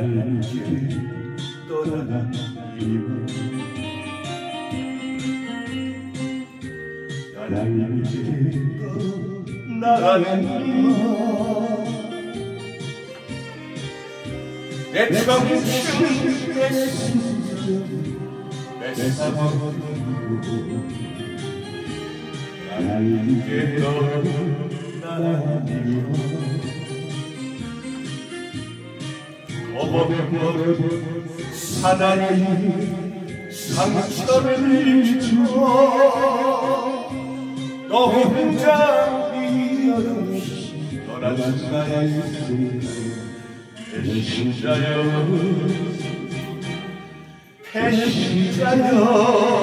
나를 떠나는 이유 나를 떠나는 이유 내 정신 내 심정 내 사랑 나를 떠나는 이유 어버버 사나이 상처를 줘너 혼자 미련 떠날 수가 있으니 배신자여 배신자여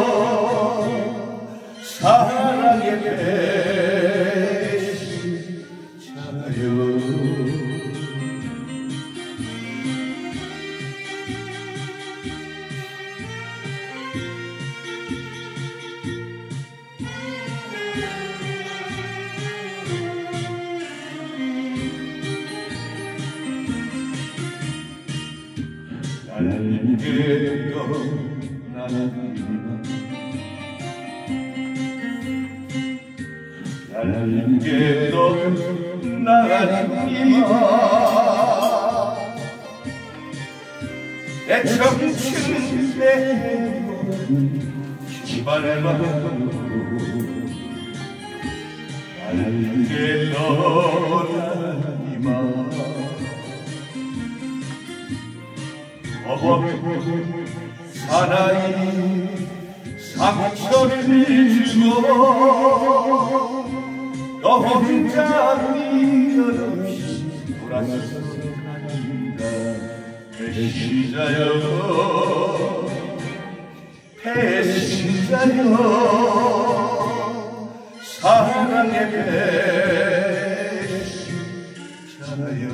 떠나는 나에게 떠나는 이마 내 정신 내 기반을 나에게 떠나 사나이 상처를 주어 너 혼자 미련 없이 돌아서서 간다 배신자여 배신자여 사랑의 배신자여